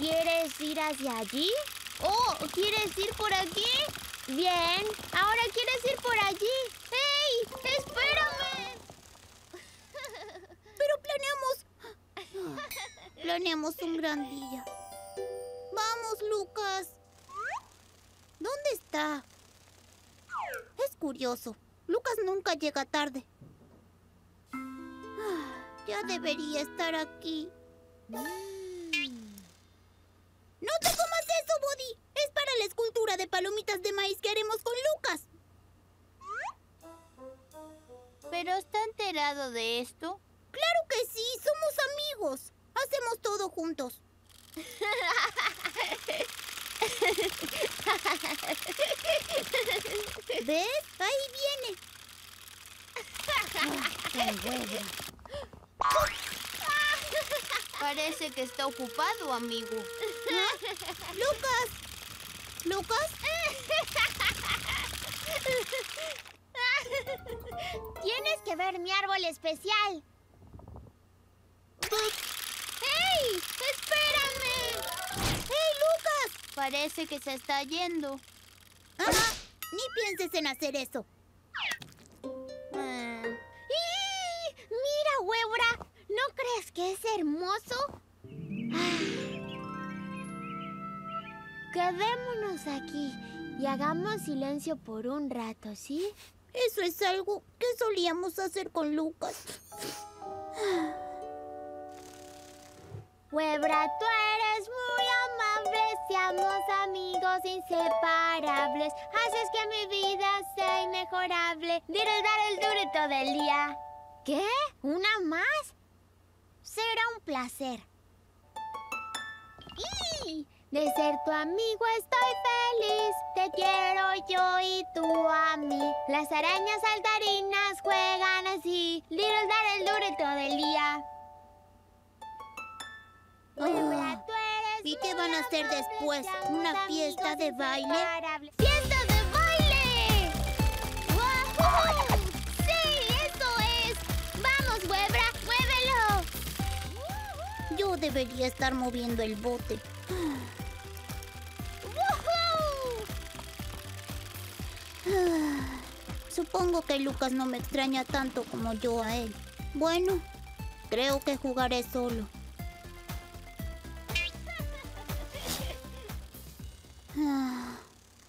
¿Quieres ir hacia allí? ¿O quieres ir por aquí? Bien, ahora quieres ir por allí. ¡Hey! ¡Espérame! Pero planeamos... Planeamos un gran día. Vamos, Lucas. ¿Dónde está? Es curioso. Lucas nunca llega tarde. Ya debería estar aquí. No te comas eso, Buddy. Es para la escultura de palomitas de maíz que haremos con Lucas. ¿Pero está enterado de esto? Claro que sí, somos amigos. Hacemos todo juntos. ¿Ves? Ahí viene. Parece que está ocupado, amigo. Lucas. ¿Lucas? Tienes que ver mi árbol especial. ¡Hey! ¡Espérame! ¡Hey, Lucas! Parece que se está yendo. Ni pienses en hacer eso. Ah. ¿No crees que es hermoso? Ah. Quedémonos aquí y hagamos silencio por un rato, ¿sí? Eso es algo que solíamos hacer con Lucas. Huebra, tú eres muy amable, seamos amigos inseparables. Haces que mi vida sea inmejorable. Diré dar el duro todo el día. ¿Qué? ¿Una más? Será un placer. ¡Y! De ser tu amigo estoy feliz. Te quiero yo y tú a mí. Las arañas saltarinas juegan así. Little dar el duro todo el día. Huebra, tú eres ¿Y qué van a hacer después? ¿Una fiesta de baile? Debería estar moviendo el bote. ¡Woohoo! Supongo que Lucas no me extraña tanto como yo a él. Bueno, creo que jugaré solo. Ah.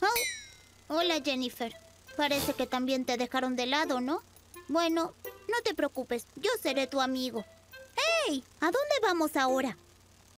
Oh, Hola Jennifer. Parece que también te dejaron de lado, ¿no? Bueno, no te preocupes, yo seré tu amigo. ¿A dónde vamos ahora?